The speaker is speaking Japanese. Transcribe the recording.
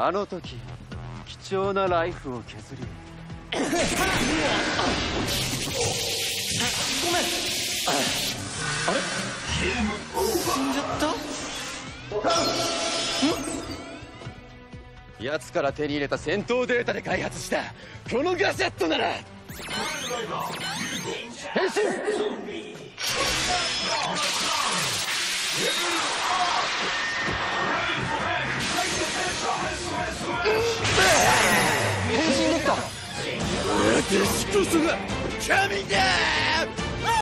あの時貴重なライフを削り。ごめんあれ？死んじゃった？奴から手に入れた戦闘データで開発したこのガジェットなら。変身変身できた私こそが神だ